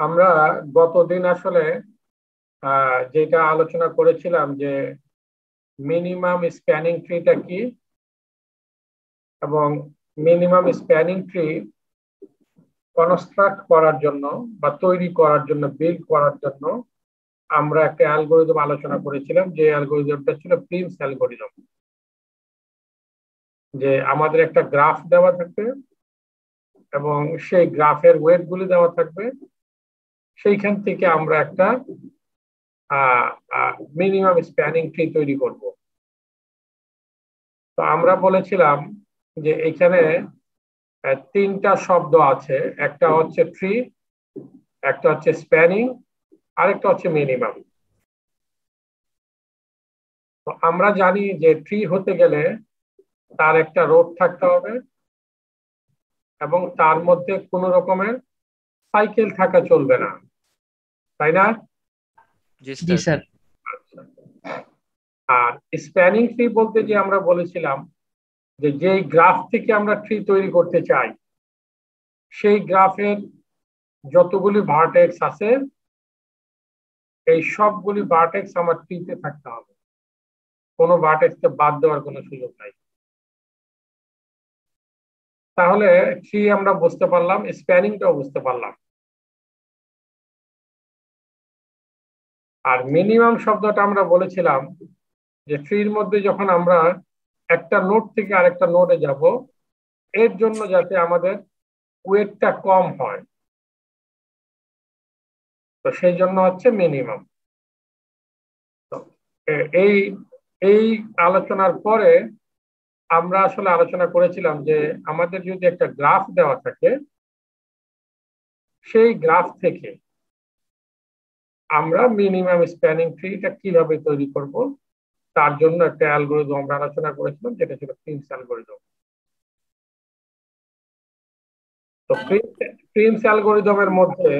আমরা গতদিন আসলে যেটা আলোচনা করেছিলাম যে মিনিমাম স্প্যানিং ট্রিটা কি এবং মিনিমাম স্প্যানিং ট্রি কনস্ট্রাক্ট করার জন্য বা তৈরি করার জন্য, বিল্ড করার জন্য আমরা একটা অ্যালগোরিদম আলোচনা করেছিলাম, যে অ্যালগোরিদমটা ছিল প্রিন্স অ্যালগোরিদম। যে আমাদের একটা গ্রাফ দেওয়া থাকবে এবং সেই গ্রাফের ওয়েট গুলি দেওয়া থাকবে। সেইখান থেকে আমরা একটা মিনিমাম স্প্যানিং ট্রি তৈরি করব। তো আমরা বলেছিলাম যে এখানে তিনটা শব্দ আছে। একটা হচ্ছে ট্রি একটা হচ্ছে স্প্যানিং আরেকটা হচ্ছে মিনিমাম তো আমরা জানি যে ট্রি হতে গেলে তার একটা রোড থাকতে হবে এবং তার মধ্যে কোন রকমের সাইকেল থাকা চলবে না। তাই না? জি স্যার। আর স্প্যানিং ট্রি বলতে যে আমরা বলেছিলাম যে যেই গ্রাফ থেকে আমরা ট্রি তৈরি করতে চাই সেই গ্রাফের যতগুলি ভার্টেক্স আছে এই সবগুলি ভার্টেক্স আমার ট্রিতে থাকতে হবে। কোনো ভার্টেক্সকে বাদ দেওয়ার কোনো সুযোগ নাই। তাহলে ট্রি আমরা বুঝতে পারলাম? স্প্যানিংটাও বুঝতে পারলাম। আর মিনিমাম শব্দটা আমরা বলেছিলাম যে ট্রির মধ্যে যখন আমরা একটা নোট থেকে আরেকটা নোটে যাব, এর জন্য যাতে আমাদের ওয়েটটা কম হয়। তো সেই জন্য হচ্ছে মিনিমাম এই এই আলোচনার পরে আমরা আসলে আলোচনা করেছিলাম যে আমাদের যদি একটা গ্রাফ দেওয়া থাকে, সেই গ্রাফ থেকে আমরা মিনিমাম স্প্যানিং ট্রিটা কীভাবে তৈরি করব, তার জন্য একটা অ্যালগোরিদম আমরা আলোচনা করেছিলাম, যেটা ছিল প্রিন্স অ্যালগোরিদম তো প্রিন্স অ্যালগোরিদমের মধ্যে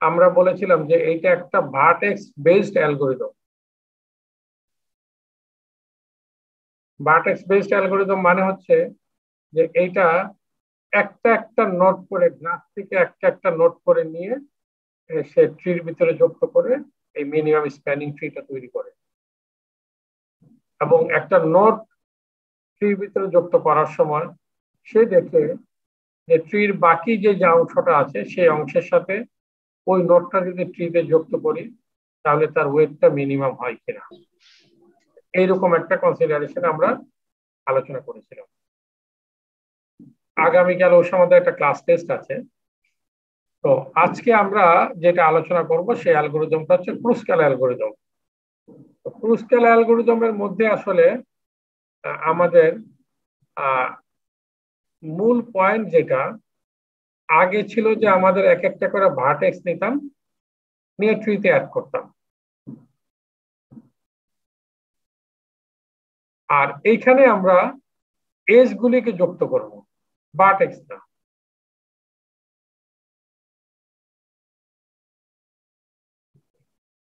আমরা বলেছিলাম যে এইটা একটা vertex based algorithm vertex based algorithm মানে হচ্ছে যে এইটা একটা একটা নোট করে গ্রাফ থেকে একটা একটা নোট করে নিয়ে সে ট্রির ভিতরে যুক্ত করে এই মিনিমাম স্প্যানিং ট্রিটা তৈরি করে। এবং একটা নোট ট্রির ভিতরে যুক্ত করার সময় সে দেখে যে ট্রির বাকি যে যে অংশটা আছে, সেই অংশের সাথে ওই নোটটা যদি ট্রিতে যুক্ত করি, তাহলে তার ওয়েটটা মিনিমাম হয় কিনা। এইরকম একটা কনসিডারেশন আমরা আলোচনা করেছিলাম। আগামীকাল ওর সময় একটা ক্লাস টেস্ট আছে। তো আজকে আমরা যেটা আলোচনা করব সেই অ্যালগোরিদমটা হচ্ছে ক্রুস্কাল অ্যালগোরিদম। ক্রুস্কাল অ্যালগোরিদমের মধ্যে আসলে আমাদের মূল পয়েন্ট যেটা, আগে ছিল যে আমাদের এক একটা করে ভার্টেক্স নিতাম, নিয়ে ট্রিতে অ্যাড করতাম। আর এইখানে আমরা এজ গুলিকে যুক্ত করব ভার্টেক্স না।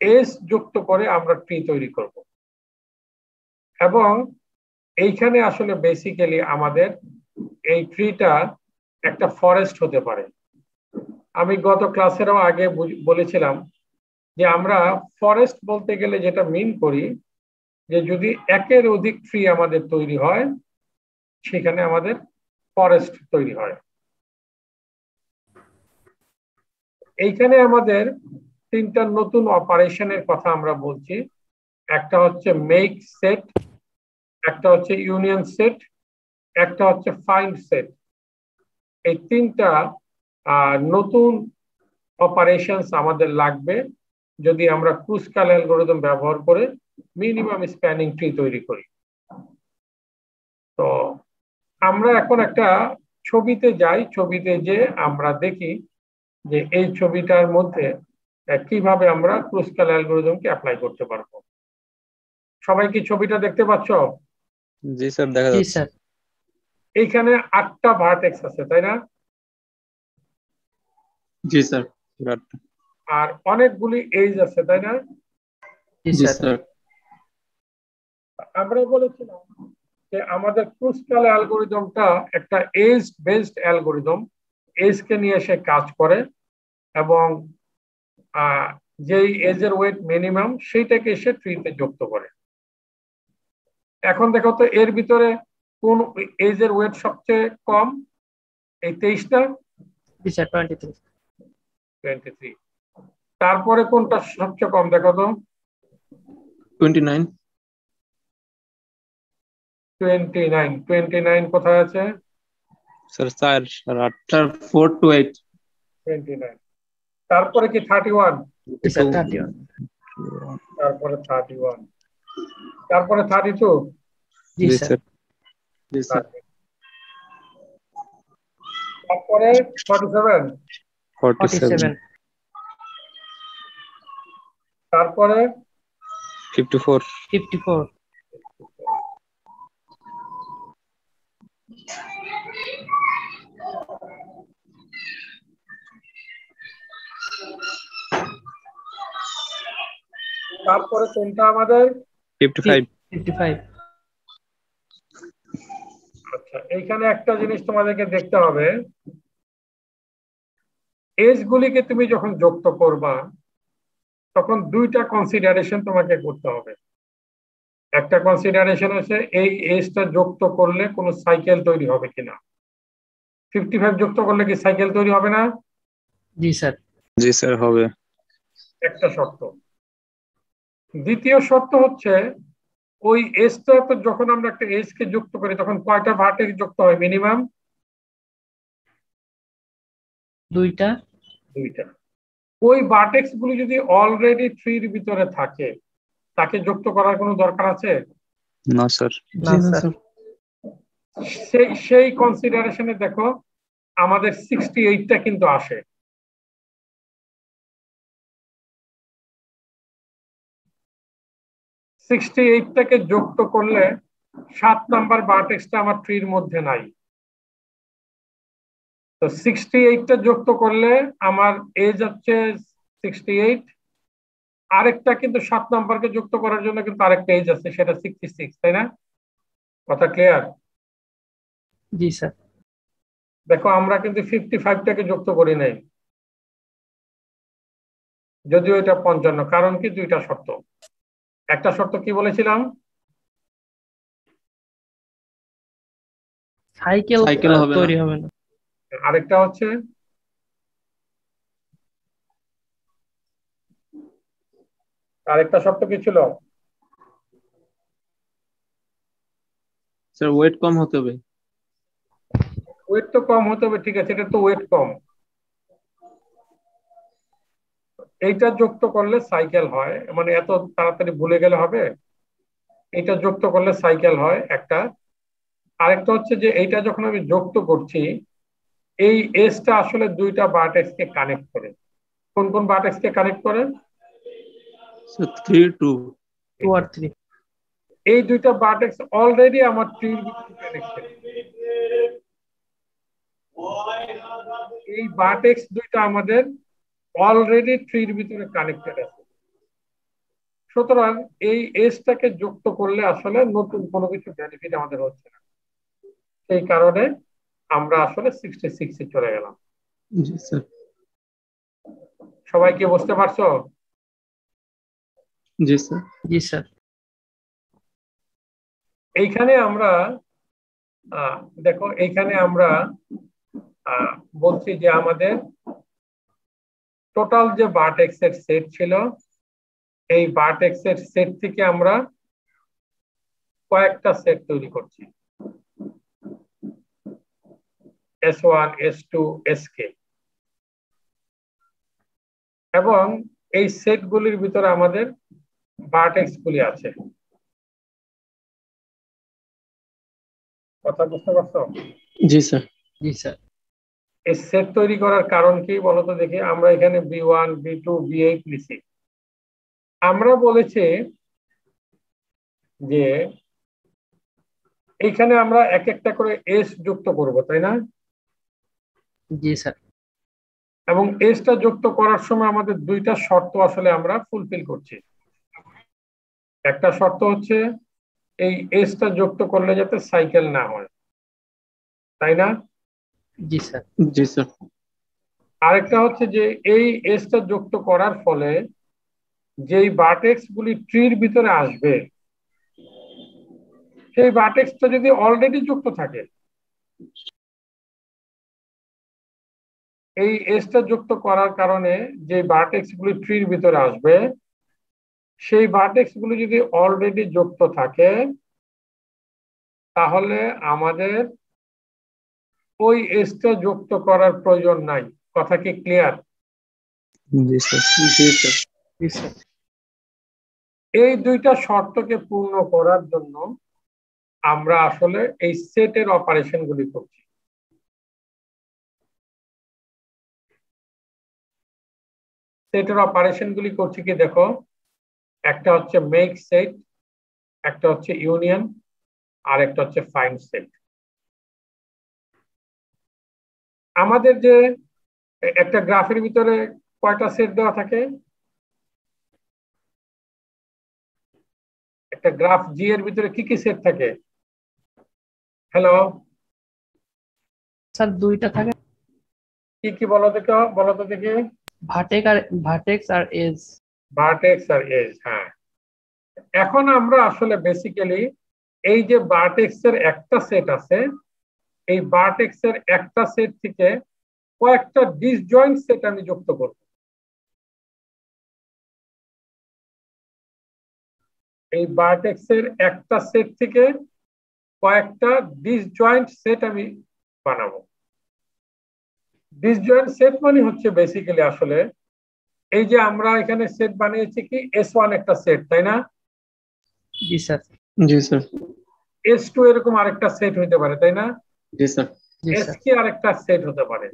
এস যুক্ত করে আমরা ট্রি তৈরি করব। এবং এইখানে আসলে বেসিক্যালি আমাদের এই ট্রিটা একটা ফরেস্ট হতে পারে। আমি গত ক্লাসেরও আগে বলেছিলাম যে আমরা ফরেস্ট বলতে গেলে যেটা মিন করি যে যদি একের অধিক ট্রি আমাদের তৈরি হয়, সেখানে আমাদের ফরেস্ট তৈরি হয়। এইখানে আমাদের তিনটা নতুন অপারেশনের কথা আমরা বলছি। একটা হচ্ছে মেক সেট একটা হচ্ছে ইউনিয়ন সেট একটা হচ্ছে ফাইন্ড সেট এই তিনটা নতুন অপারেশনস আমাদের লাগবে। যদি আমরা ক্রুসকাল অ্যালগোরিদম ব্যবহার করে মিনিমাম স্প্যানিং ট্রি তৈরি করি। তো আমরা এখন একটা ছবিতে যাই ছবিতে যে আমরা দেখি যে এই ছবিটার মধ্যে কীভাবে আমরা ক্রুসকাল অ্যালগোরিদমকে অ্যাপ্লাই করতে পারব। সবাই কি ছবিটা দেখতে পাচ্ছ? জি স্যার দেখা যাচ্ছে। স্যার। এইখানে আটটা ভার্টেক্স আছে তাই না? জি স্যার। আর অনেকগুলি এজ আছে তাই না? জি স্যার। আমরা বলেছিলাম যে আমাদের ক্রুসকাল অ্যালগোরিদমটা একটা এজ বেসড অ্যালগোরিদম। এজ কে নিয়ে সে কাজ করে এবং যেই এজের ওয়েট মিনিমাম সেইটাকে এসে ট্রিতে যুক্ত করে। এখন দেখো তো এর ভিতরে কোন এজের ওয়েট সবচেয়ে কম? এই তেইশটা? টোয়েন্টি থ্রি তারপরে কোনটা সবচেয়ে কম দেখো তো? Twenty nine twenty nine twenty nine কোথায় আছে sir four two eight twenty nine তারপরে কি থার্টি ওয়ান তারপরে থার্টি ওয়ান তারপরে থার্টি টু স্যার তারপরে ফর্টি সেভেন ফর্টি সেভেন তারপরে ফিফটি ফোর ফিফটি ফোর তারপরে কোনটা আমাদের? আচ্ছা এইখানে একটা জিনিস তোমাদেরকে দেখতে হবে। এজ গুলিকে তুমি যখন যুক্ত করবা তখন দুইটা কনসিডারেশন তোমাকে করতে হবে। একটা কনসিডারেশন হচ্ছে এই এজটা যুক্ত করলে কোনো সাইকেল তৈরি হবে কিনা। ফিফটি ফাইভ যুক্ত করলে কি সাইকেল তৈরি হবে না? জি স্যার। জি স্যার হবে। একটা শর্ত। দ্বিতীয় শর্ত হচ্ছে ওই এজটা তো যখন আমরা একটা এজ কে যুক্ত করি তখন কয়টা ভার্টেক্স যুক্ত হয় মিনিমাম? দুইটা। দুইটা। ওই ভার্টেক্স গুলি যদি অলরেডি থ্রির ভিতরে থাকে তাকে যুক্ত করার কোনো দরকার আছে? না স্যার। না স্যার। সেই সেই কনসিডারেশনে দেখো আমাদের সিক্সটি এইটটা কিন্তু আসে। সিক্সটি এইটটাকে যুক্ত করলে সাত নাম্বার বার্টেক্সটা আমার ট্রির মধ্যে নাই। তো সিক্সটি এইটটা যুক্ত করলে আমার এজ হচ্ছে সিক্সটি এইট আরেকটা কিন্তু সাত নাম্বারকে যুক্ত করার জন্য কিন্তু আরেকটা এজ আছে সেটা সিক্সটি সিক্স তাই না? কথা ক্লিয়ার জি স্যার। দেখো আমরা কিন্তু ফিফটি ফাইভটাকে যুক্ত করি নাই। যদিও এটা পঞ্চান্ন কারণ কি দুইটা শর্ত। একটা শর্ত কি বলেছিলাম? সাইকেল সাইকেল হবে তৈরি হবে না। আরেকটা হচ্ছে? আরেকটা শর্ত কি ছিল? স্যার ওয়েট কম হতে হবে। ওয়েট তো কম হতে হবে ঠিক আছে এটা তো ওয়েট কম। এইটা যুক্ত করলে সাইকেল হয়। মানে এত তাড়াতাড়ি ভুলে গেলে হবে। এটা যুক্ত করলে সাইকেল হয় একটা। আরেকটা হচ্ছে যে এইটা যখন আমি যুক্ত করছি এই এসটা আসলে দুইটা বার্টেক্স কে কানেক্ট করে। কোন কোন বার্টেক্স কে কানেক্ট করে থ্রি টু টু আর থ্রি এই দুইটা বার্টেক্স অলরেডি আমার ট্রির কানেক্টেড এই বার্টেক্স দুইটা আমাদের অলরেডি ট্রির ভিতরে কানেক্টেড আছে। সুতরাং এই এজটাকে যুক্ত করলে আসলে নতুন কোনো কিছু বেনিফিট আমাদের হচ্ছে না। সেই কারণে আমরা আসলে সিক্সটি সিক্সে চলে গেলাম। জি স্যার সবাই কি বুঝতে পারছ? জি স্যার জি স্যার এইখানে আমরা আহ, দেখো এইখানে আমরা আহ, বলছি যে আমাদের টোটাল যে বার্টেক্স এর সেট ছিল এই বার্টেক্স এর সেট থেকে আমরা কয়েকটা সেট তৈরি করছি। S one S two S k এবং এই সেটগুলির ভিতরে আমাদের বার্টেক্স গুলি আছে। কথা বুঝতে পারছ? জি স্যার। জি স্যার। এই সেট তৈরি করার কারণ কি বলতো দেখি? আমরা এখানে B one B two B eight লিখি। আমরা বলেছি যে এইখানে আমরা এক একটা করে এস যুক্ত করব তাই না? জি স্যার। এবং এসটা যুক্ত করার সময় আমাদের দুইটা শর্ত আসলে আমরা ফুলফিল করছি। একটা শর্ত হচ্ছে এই এসটা যুক্ত করলে যাতে সাইকেল না হয়। তাই না? জি স্যার। জি স্যার। আরেকটা হচ্ছে যে এই এসটা যুক্ত করার ফলে যেই বার্টেক্স গুলি ট্রির ভিতরে আসবে সেই বার্টেক্সটা যদি অলরেডি যুক্ত থাকে এই এসটা যুক্ত করার কারণে যে বার্টেক্স গুলি ট্রির ভিতরে আসবে সেই বার্টেক্স গুলি যদি অলরেডি যুক্ত থাকে তাহলে আমাদের ওই এসটা যুক্ত করার প্রয়োজন নাই। কথা কি ক্লিয়ার এই দুইটা শর্তকে পূর্ণ করার জন্য আমরা আসলে এই সেটের অপারেশন গুলি করছি। সেটের অপারেশন গুলি করছি কি দেখো একটা হচ্ছে মেক সেট একটা হচ্ছে ইউনিয়ন আর একটা হচ্ছে ফাইন সেট আমাদের যে একটা গ্রাফের ভিতরে কয়টা সেট দেওয়া থাকে? একটা গ্রাফ জি এর ভিতরে কি কি সেট থাকে? হ্যালো স্যার দুইটা থাকে। কি কি বলো দেখো বলো তো দেখি। ভাটেক আর ভাটেক্স আর এজ ভার্টেক্স আর এজ হ্যাঁ। এখন আমরা আসলে বেসিক্যালি এই যে ভার্টেক্স এর একটা সেট আছে এই ভার্টেক্স এর একটা সেট থেকে কয়েকটা ডিসজয়েন্ট সেট আমি যুক্ত করব। এই ভার্টেক্স এর একটা সেট থেকে কয়েকটা ডিসজয়েন্ট সেট আমি বানাবো। ডিসজয়েন্ট সেট মানে হচ্ছে বেসিক্যালি আসলে এই যে আমরা এখানে সেট বানিয়েছি কি এস ওয়ান একটা সেট তাই না? জি স্যার। জি স্যার। এস টু এরকম আরেকটা সেট হইতে পারে তাই না? জি স্যার। আরেকটা সেট হতে পারে।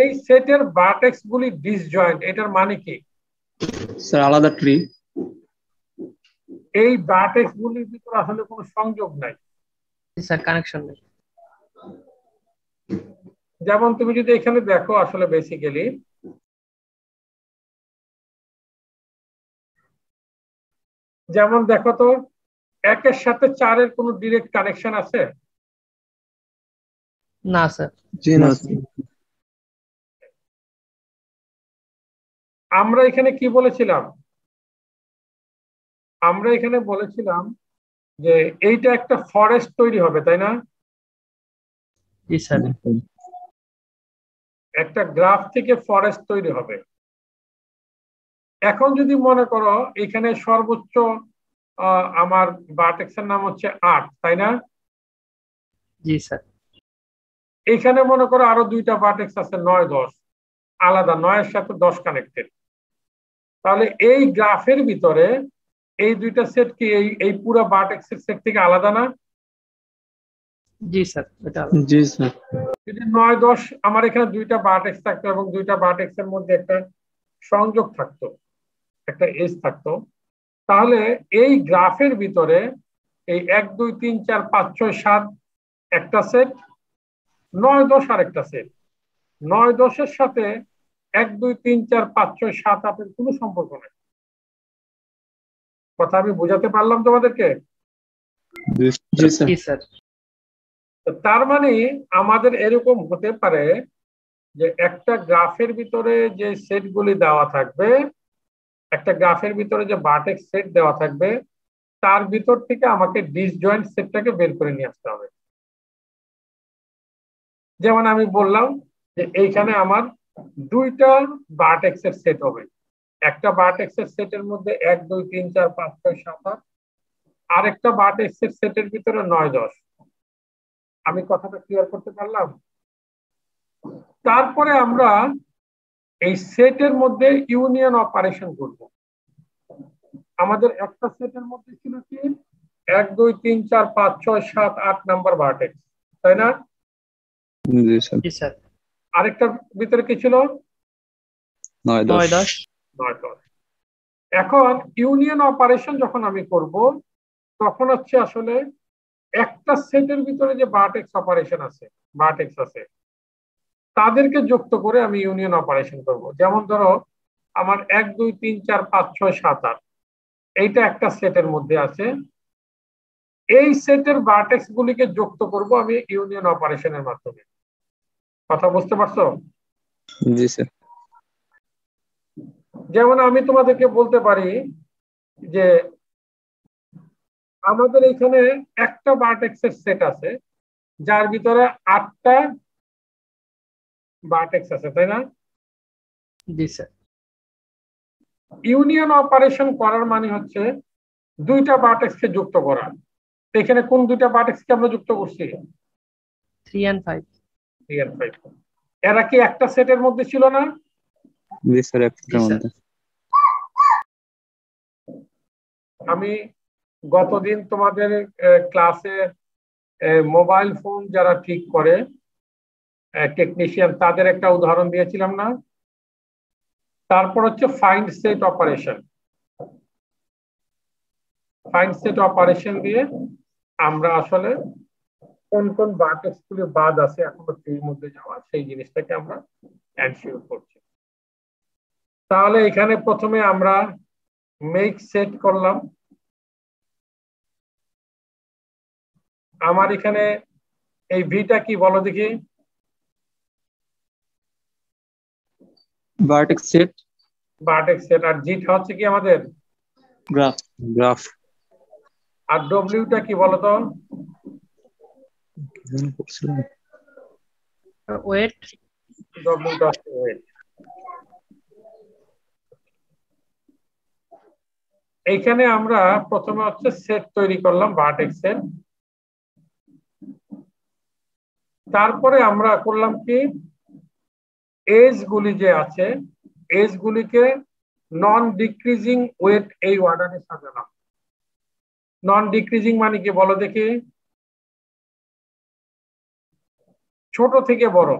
এই সেটের ভার্টেক্স গুলি ডিসজয়েন্ট এটার মানে কি? স্যার আলাদা ট্রি এই ভার্টেক্স গুলির ভিতরে আসলে কোনো সংযোগ নাই। স্যার কানেকশন নেই। যেমন তুমি যদি এখানে দেখো আসলে বেসিক্যালি যেমন দেখো তো একের সাথে চারের কোনো ডিরেক্ট কানেকশন আছে? না স্যার। জি না আমরা এখানে কি বলেছিলাম? আমরা এখানে বলেছিলাম যে এইটা একটা ফরেস্ট তৈরি হবে তাই না? জি স্যার। একটা গ্রাফ থেকে ফরেস্ট তৈরি হবে। এখন যদি মনে করো এখানে সর্বোচ্চ আহ, আমার বার্টেক্সের নাম হচ্ছে আট তাই না? জি স্যার। এখানে মনে করো আরও দুইটা বার্টেক্স আছে নয় দশ। আলাদা নয়ের সাথে দশ কানেক্টেড তাহলে এই গ্রাফের ভিতরে এই দুইটা সেট কি এই এই পুরো বার্টেক্সের সেট থেকে আলাদা না? জি স্যার এটা জি স্যার। যদি নয় দশ আমার এখানে দুইটা বার্টেক্স থাকতো এবং দুইটা বার্টেক্স এর মধ্যে একটা সংযোগ থাকতো একটা এজ থাকতো। তাহলে এই গ্রাফের ভিতরে এই এক দুই তিন চার পাঁচ ছয় সাত একটা সেট নয় দশ আরেকটা সেট নয় দশের সাথে এক দুই তিন চার পাঁচ ছয় সাত আটের কোনো সম্পর্ক নেই। কথা আমি বোঝাতে পারলাম তোমাদেরকে? জি স্যার জি স্যার তো তার মানে আমাদের এরকম হতে পারে যে একটা গ্রাফের ভিতরে যে সেটগুলি দেওয়া থাকবে একটা গ্রাফের ভিতরে যে বার্টেক্স সেট দেওয়া থাকবে তার ভিতর থেকে আমাকে ডিসজয়েন্ট সেটটাকে বের করে নিয়ে আসতে হবে। যেমন আমি বললাম যে এইখানে আমার দুইটা বার্টেক্স এর সেট হবে। একটা বার্টেক্স এর সেটের মধ্যে এক, দুই, তিন, চার, পাঁচ, ছয়, সাত, আট। আরেকটা বার্টেক্স এর সেটের ভিতরে নয়, দশ। আমি কথাটা ক্লিয়ার করতে পারলাম? তারপরে আমরা এই সেটের মধ্যে ইউনিয়ন অপারেশন করব। আমাদের একটা সেটের মধ্যে ছিল কি? এক, দুই, তিন, চার, পাঁচ, ছয়, সাত, আট নাম্বার ভার্টেক্স তাই না? জি স্যার। জি স্যার। আরেকটার ভিতরে কি ছিল? নয় নয় দশ। দশ নয় দশ। এখন ইউনিয়ন অপারেশন যখন আমি করব তখন হচ্ছে আসলে একটা সেটের ভিতরে যে বার্টেক্স অপারেশন আছে বার্টেক্স আছে তাদেরকে যুক্ত করে আমি ইউনিয়ন অপারেশন করব। যেমন ধরো আমার এক দুই তিন চার পাঁচ ছয় সাত আট এইটা একটা সেটের মধ্যে আছে। এই সেটের বার্টেক্স গুলিকে যুক্ত করব আমি ইউনিয়ন অপারেশনের মাধ্যমে। কথা বুঝতে পারছ? জি স্যার। যেমন আমি তোমাদেরকে বলতে পারি যে আমাদের এখানে একটা বার্টেক্সের সেট আছে যার ভিতরে আটটা বার্টেক্স আছে তাই না? জি স্যার। ইউনিয়ন অপারেশন করার মানে হচ্ছে দুইটা বার্টেক্সকে যুক্ত করা। এখানে কোন দুইটা বার্টেক্সকে আমরা যুক্ত করছি? Three and five five। এরা কি একটা সেটের মধ্যে ছিল না? জি স্যার একটার মধ্যে। আমি গতদিন তোমাদের ক্লাসে মোবাইল ফোন যারা ঠিক করে টেকনিশিয়ান তাদের একটা উদাহরণ দিয়েছিলাম না? তারপর হচ্ছে find set operation find set operation দিয়ে আমরা আসলে কোন কোন বার্টেক্স গুলি বাদ আছে এখনও ট্রির মধ্যে যাওয়া সেই জিনিসটাকে আমরা এনশিওর করছি। তাহলে এখানে প্রথমে আমরা মেক সেট করলাম। আমার এখানে এই ভিটা কি বলো দেখি। ভার্টেক্স সেট বার্টেক্স সেট আর জিটা হচ্ছে কি আমাদের? গ্রাফ গ্রাফ আর ডব্লিউটা কি ওয়েট? ডব্লিউটা হচ্ছে weight। এইখানে আমরা প্রথমে হচ্ছে সেট তৈরি করলাম বার্টেক্স সেট তারপরে আমরা করলাম কি? এজ গুলি যে আছে এজ গুলিকে নন ডিক্রিজিং ওয়েট এই অর্ডারে সাজালাম। নন ডিক্রিজিং মানে কি বলো দেখি? ছোট থেকে বড়।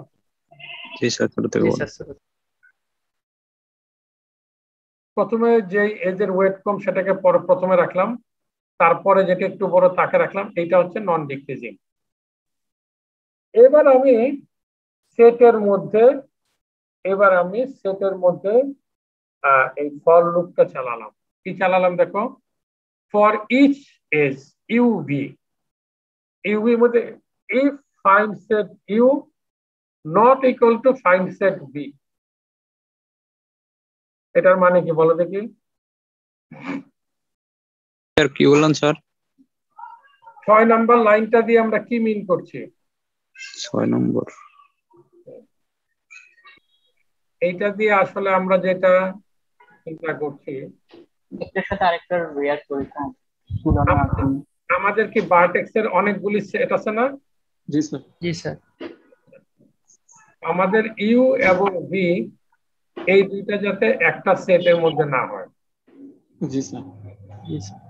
জি স্যার ছোট থেকে বড়। স্যার স্যার প্রথমে যে এজের ওয়েট কম সেটাকে পরে প্রথমে রাখলাম। তারপরে যেটা একটু বড় তাকে রাখলাম। এইটা হচ্ছে নন ডিক্রিজিং এবার আমি সেটের মধ্যে এবার আমি সেটের মধ্যে আহ, এই ফর লুপটা চালালাম। কি চালালাম দেখো? For each edge UV UV মধ্যে if find set U not equal to find set V এটার মানে কি বলো দেখি? স্যার কি বললেন স্যার ছয় নাম্বার লাইনটা দিয়ে আমরা কি মিন করছি? ছয় নম্বর। এইটা দিয়ে আসলে আমরা যেটা চিন্তা করছি একটার সাথে আরেকটার রিয়াক্ট করি হ্যাঁ। আমাদের- আমাদের কি বার্টেক্স এর অনেকগুলি সেট আছে না? জি স্যার। জি স্যার। আমাদের ইউ এবং ভি এই দুইটা যাতে একটা সেটের মধ্যে না হয়। জি স্যার। জি স্যার।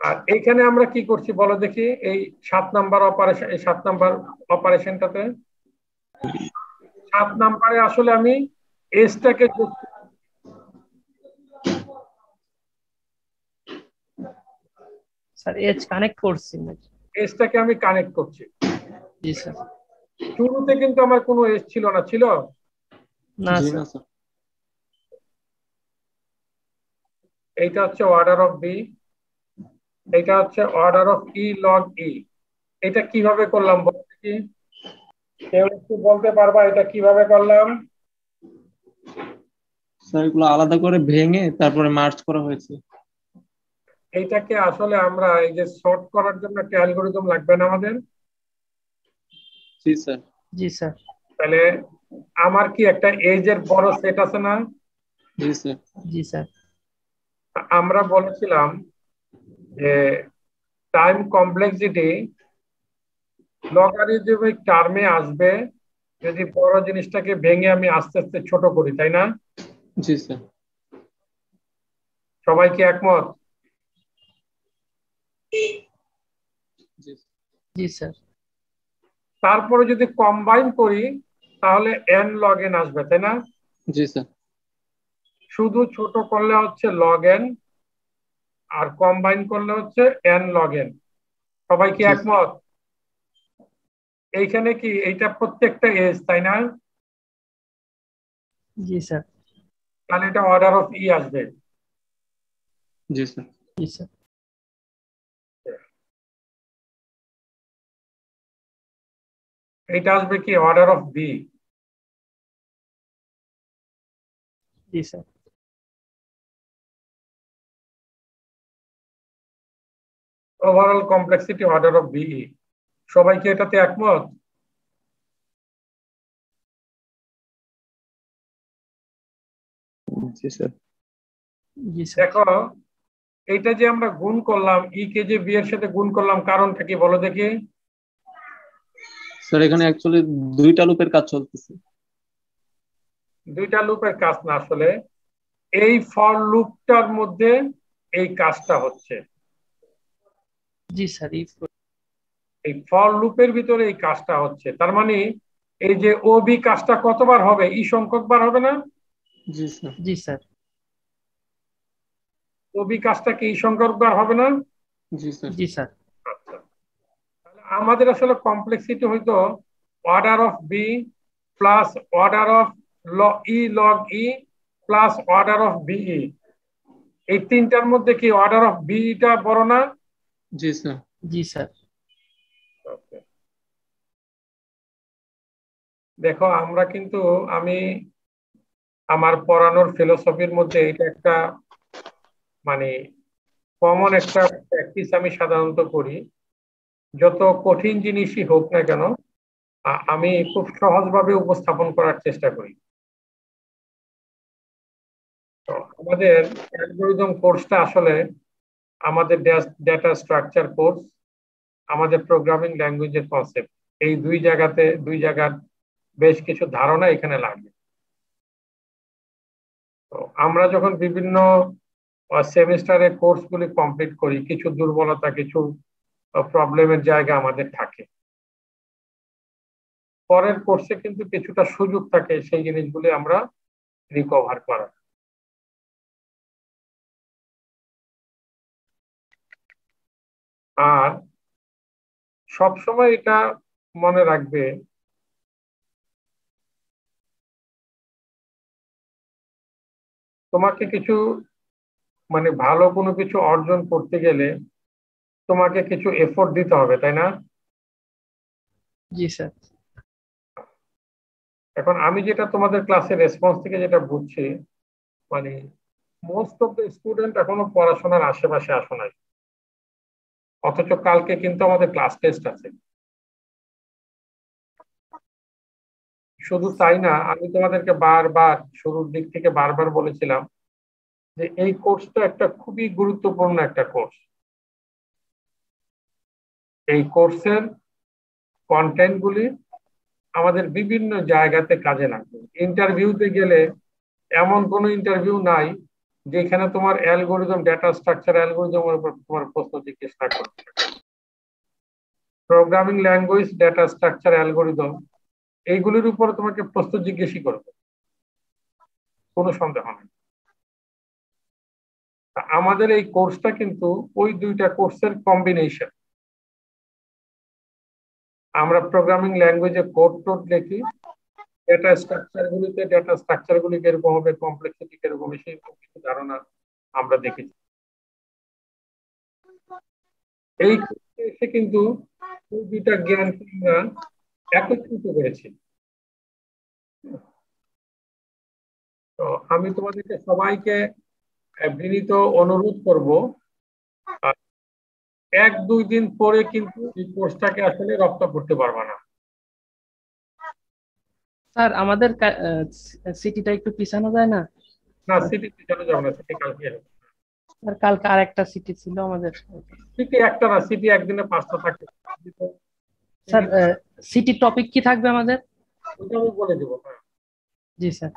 আর এখানে আমরা কি করছি বলো দেখি এই সাত নাম্বার অপারেশন এই সাত নাম্বার অপারেশনটাতে সাত নাম্বারে আসলে আমি এসটাকে স্যার এজ কানেক্ট করছি নাকি এসটাকে আমি কানেক্ট করছি। জি স্যার। শুরুতে কিন্তু আমার কোনো এস ছিল না ছিল? না স্যার। এইটা হচ্ছে অর্ডার অফ বি এটা হচ্ছে order of E log E এটা কীভাবে করলাম বলতে কি কেউ একটু বলতে পারবা এটা কীভাবে করলাম? স্যার এগুলো আলাদা করে ভেঙে তারপরে মার্চ করা হয়েছে। এইটাকে আসলে আমরা এই যে শর্ট করার জন্য একটা অ্যালগোরিদম লাগবে না আমাদের? জি স্যার। জি স্যার। তাহলে আমার কি একটা এজ এর বড় সেট আছে না? জি স্যার। জি স্যার। আমরা বলেছিলাম যে টাইম কমপ্লেক্সিটি লগারিদমিক টার্মে আসবে যদি বড় জিনিসটাকে ভেঙে আমি আস্তে আস্তে ছোট করি তাই না? জি স্যার। সবাই কি একমত? জি জি স্যার তারপরে যদি কম্বাইন করি তাহলে এন লগ এন আসবে তাই না? জি স্যার শুধু ছোট করলে হচ্ছে লগ এন আর কম্বাইন করলে হচ্ছে এন লগ এন সবাই কি একমত? এইখানে কি এইটা প্রত্যেকটা এজ তাই না? জি স্যার তাহলে এটা অর্ডার অফ ই আসবে। জি স্যার জি স্যার এটা আসবে কি order of B G sir overall complexity order of VE সবাই কি এটাতে একমত? জি স্যার। জি স্যার। দেখো এইটা যে আমরা গুণ করলাম ই কে যে বি এর সাথে গুণ করলাম কারণটা কি বলো দেখি। স্যার এখানে অ্যাকচুয়ালি দুইটা লুপের কাজ চলতেছে। দুইটা লুপের কাজ না আসলে এই ফর লুপটার মধ্যে এই কাজটা হচ্ছে। জি স্যার এই ফর লুপের ভিতরে এই কাজটা হচ্ছে। তার মানে এই যে ও বি কাজটা কতবার হবে? ই সংখ্যক বার হবে না? জি স্যার। জি স্যার। ও বি কাজটা কি ই সংখ্যক বার হবে না? জি স্যার। জি স্যার। আমাদের আসলে কমপ্লেক্সিটি হইতো order of V plus order of E log E plus order of VE এই তিনটার মধ্যে কি অর্ডার অফ বিটা বড় না? জি স্যার। জি স্যার. দেখো আমরা কিন্তু আমি আমার পড়ানোর ফিলোসফির মধ্যে এটা একটা মানে কমন একটা প্র্যাকটিস আমি সাধারণত করি। যত কঠিন জিনিসই হোক না কেন আমি খুব সহজভাবে উপস্থাপন করার চেষ্টা করি। আমাদের অ্যালগোরিদম কোর্সটা আসলে আমাদের ডেটা স্ট্রাকচার কোর্স আমাদের প্রোগ্রামিং ল্যাঙ্গুয়েজের কনসেপ্ট এই দুই জায়গাতে, দুই জায়গার বেশ কিছু ধারণা এখানে লাগবে। তো আমরা যখন বিভিন্ন সেমিস্টারে কোর্সগুলি কমপ্লিট করি, কিছু দুর্বলতা, কিছু প্রবলেমের জায়গা আমাদের থাকে। পরের কোর্সে কিন্তু কিছুটা সুযোগ থাকে সেই জিনিসগুলি আমরা রিকভার করার। আর সবসময় এটা মনে রাখবে, তোমাকে কিছু মানে ভালো কোনো কিছু অর্জন করতে গেলে তোমাকে কিছু এফোর্ট দিতে হবে তাই না? জি স্যার। এখন আমি যেটা তোমাদের ক্লাসের রেসপন্স থেকে যেটা বুঝছি মানে মোস্ট অফ দ্য স্টুডেন্ট এখনও পড়াশোনার আশেপাশে আসো নাই। অথচ কালকে কিন্তু আমাদের ক্লাস টেস্ট আছে। শুধু তাই না আমি তোমাদেরকে বারবার শুরুর দিক থেকে বারবার বলেছিলাম যে এই কোর্সটা একটা খুবই গুরুত্বপূর্ণ একটা কোর্স এই কোর্সের কন্টেন্ট গুলি আমাদের বিভিন্ন জায়গাতে কাজে লাগবে। ইন্টারভিউতে গেলে এমন কোনো ইন্টারভিউ নাই যেখানে তোমার অ্যালগোরিদম ডেটা স্ট্রাকচার অ্যালগোরিদমের উপর তোমার প্রশ্ন জিজ্ঞেস করতে programming language data structure algorithm এইগুলির উপর তোমাকে প্রশ্ন জিজ্ঞেসই করবে। কোনো সন্দেহ নেই। আমাদের এই কোর্সটা কিন্তু ওই দুইটা কোর্সের কম্বিনেশন আমরা প্রোগ্রামিং ল্যাঙ্গুয়েজে কোড টোড লিখি ডেটা স্ট্রাকচার গুলিতে ডেটা স্ট্রাকচার গুলি কীরকম হবে কমপ্লেক্সিটি কীরকম হবে সেই কিছু ধারণা আমরা দেখেছি। এই এসে কিন্তু দুইটা জ্ঞান আমরা একত্রিত করেছি। তো আমি তোমাদেরকে সবাইকে বিনীত অনুরোধ করব এক দুই দিন পরে কিন্তু এই কোর্সটাকে আসলে রপ্ত করতে পারবে না। স্যার আমাদের সিটিটা একটু পিছানো যায় না? না সিটি চলে যাবে না সিটি কালকে আর কালকে আর একটা সিটি ছিল আমাদের। সিটি একটা না সিটি একদিনে পাঁচটা থাকে। স্যার সিটি টপিক কি থাকবে আমাদের? ওটা আমি বলে দেবো হ্যাঁ। জি স্যার।